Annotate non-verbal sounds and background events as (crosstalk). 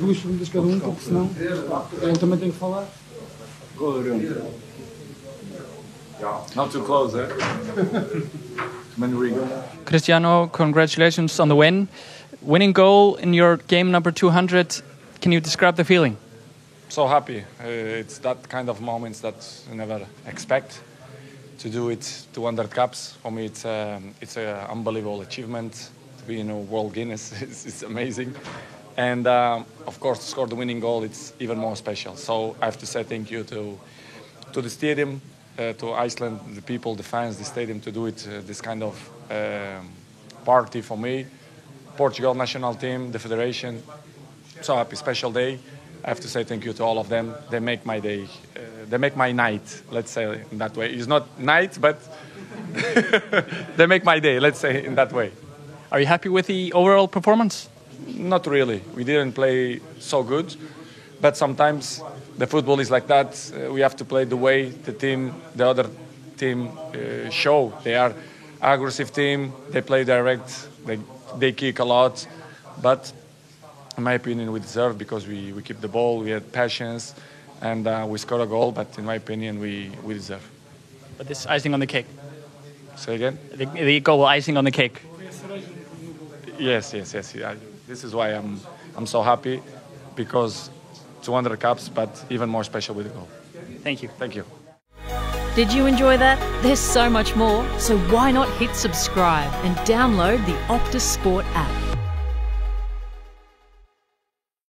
Duas perguntas cada um, porque senão eu também tenho que falar. Not too close, eh? Cristiano, congratulations on the win. Winning goal in your game number 200. Can you describe the feeling? So happy. Uh, it's that kind of moments that you never expect to do it 200 caps. For me, it's um, it's an unbelievable achievement to be in a world Guinness. (laughs) it's, it's amazing, and um, of course to score the winning goal, it's even more special. So I have to say thank you to to the stadium, uh, to Iceland, the people, the fans, the stadium to do it uh, this kind of um, party for me. Portugal national team, the federation. So happy, special day. I have to say thank you to all of them. They make my day. Uh, they make my night. Let's say in that way. It's not night, but (laughs) they make my day. Let's say in that way. Are you happy with the overall performance? Not really. We didn't play so good, but sometimes the football is like that. Uh, we have to play the way the team, the other team, uh, show. They are aggressive team. They play direct. They they kick a lot, but in my opinion, we deserve because we, we keep the ball. We had passions, and uh, we scored a goal. But in my opinion, we we deserve. But this icing on the cake. Say again. The, the goal icing on the cake. Yes, yes, yes. I, this is why I'm I'm so happy because 200 caps, but even more special with the goal. Thank you. Thank you. Did you enjoy that? There's so much more, so why not hit subscribe and download the Optus Sport app?